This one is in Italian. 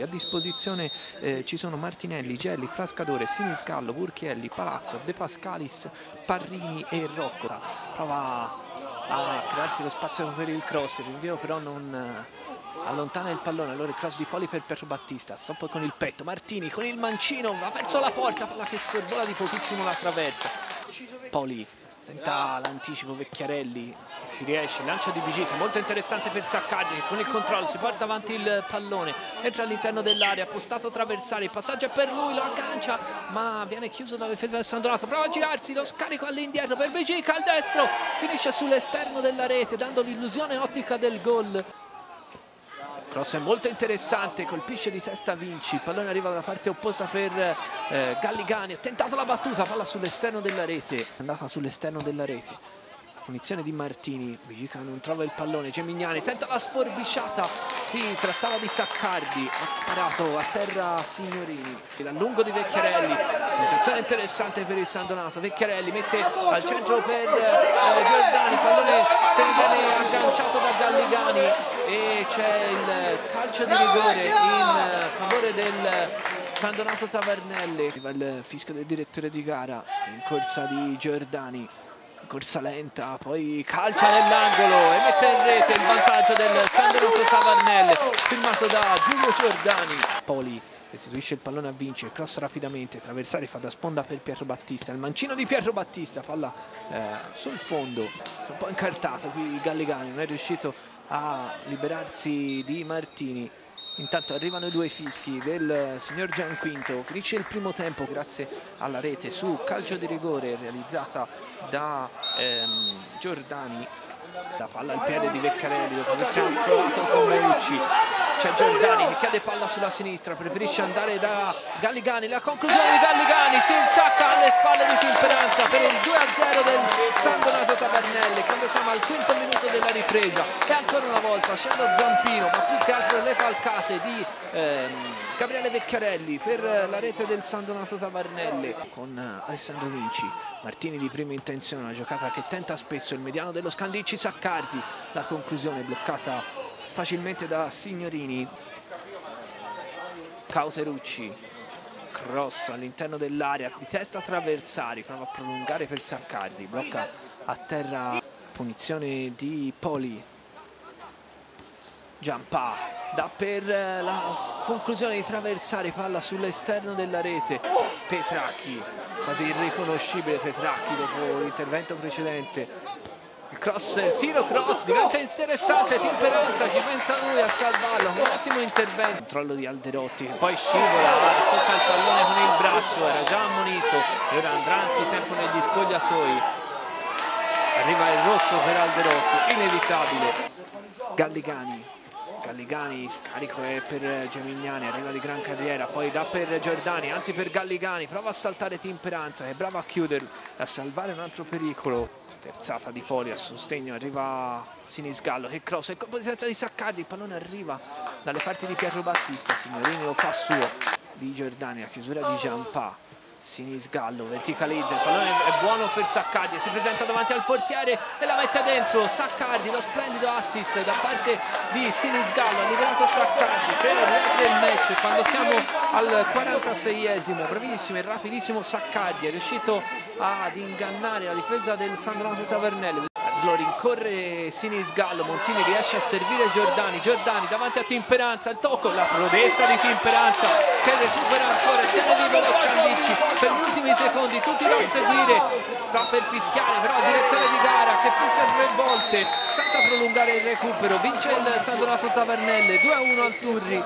A disposizione eh, ci sono Martinelli, Gelli, Frascadore, Sinisgallo, Burchielli, Palazzo, De Pascalis, Parrini e Rocco. Prova a crearsi lo spazio per il cross, rinvio però non eh, allontana il pallone, allora il cross di Poli per Pietro Battista, stop con il petto, Martini con il mancino, va verso la porta, palla che sorvola di pochissimo la traversa. Poli Senta l'anticipo Vecchiarelli, si riesce, lancio di Bicica, molto interessante per Saccardi che con il controllo si porta avanti il pallone, entra all'interno dell'area, postato traversare, il passaggio è per lui, lo aggancia, ma viene chiuso dalla difesa del Sandonato, prova a girarsi, lo scarico all'indietro per Bicica al destro, finisce sull'esterno della rete dando l'illusione ottica del gol. Cross è molto interessante, colpisce di testa Vinci, il pallone arriva dalla parte opposta per eh, Galligani, ha tentato la battuta, palla sull'esterno della rete, è andata sull'esterno della rete. Punizione di Martini, Vigica non trova il pallone, Gemignani tenta la sforbiciata, si trattava di Saccardi, ha parato a terra Signorini, il lungo di Vecchiarelli, sensazione interessante per il San Donato, Vecchiarelli mette al centro per eh, Giordani, pallone viene agganciato da Galligani e c'è il calcio di rigore in favore del San Donato Tavernelli, arriva il fischio del direttore di gara in corsa di Giordani corsa lenta, poi calcia nell'angolo e mette in rete il vantaggio del San Donato Tavernelle, firmato da Giulio Giordani. Poli restituisce il pallone a Vinci, cross rapidamente, Traversari fa da sponda per Pietro Battista, il mancino di Pietro Battista, palla eh, sul fondo, si è un po' incartato qui Gallegani, non è riuscito a liberarsi di Martini. Intanto arrivano i due fischi del signor Gianquinto, finisce il primo tempo grazie alla rete su calcio di rigore realizzata da ehm, Giordani. La palla al piede di Veccarelli dopo aver calcolato con Meucci. C'è Giordani che cade palla sulla sinistra, preferisce andare da Galligani. La conclusione di Galligani si insacca alle spalle di Timperanza per il 2-0 del San Donato Tavernelli quando siamo al quinto minuto della ripresa. E ancora una volta scendo Zampino, ma più che altro le falcate di ehm, Gabriele Vecchiarelli per la rete del San Donato Tavernelli con Alessandro Vinci. Martini di prima intenzione, una giocata che tenta spesso il mediano dello Scandicci Saccardi. La conclusione bloccata facilmente da Signorini. Cauterucci, cross all'interno dell'area, di testa traversari, prova a prolungare per Saccardi, blocca a terra, punizione di Poli. Giampa dà per la conclusione di traversare, palla sull'esterno della rete. Petracchi, quasi irriconoscibile Petracchi dopo l'intervento precedente il cross, il tiro cross diventa interessante Timperanza ci pensa lui a salvarlo un ottimo intervento controllo di Alderotti poi scivola tocca il pallone con il braccio era già ammonito e ora andrà anzitempo negli spogliatoi arriva il rosso per Alderotti inevitabile. Galligani. Galligani scarico è per Gemignani arriva di gran carriera poi dà per Giordani anzi per Galligani prova a saltare Timperanza è bravo a chiuderlo a salvare un altro pericolo. Sterzata di Poli a sostegno arriva Sinisgallo che cross e colpo di testa di Saccardi il pallone arriva dalle parti di Pietro Battista Signorini lo fa suo di Giordani a chiusura di Giampa Sinisgallo verticalizza, il pallone è buono per Saccardi, si presenta davanti al portiere e la mette dentro, Saccardi, lo splendido assist da parte di Sinisgallo, ha liberato Saccardi per riapre il match quando siamo al 46esimo, bravissimo e rapidissimo Saccardi, è riuscito ad ingannare la difesa del San Donato Tavernelli lo rincorre Sinisgallo, Montini riesce a servire Giordani, Giordani davanti a Timperanza, il tocco, la prodezza di Timperanza che recupera ancora, tiene lo Scandicci per gli ultimi secondi, tutti da seguire, sta per fischiare però il direttore di gara che punta tre volte senza prolungare il recupero, vince il San Donato Tavernelle 2-1 al Turri.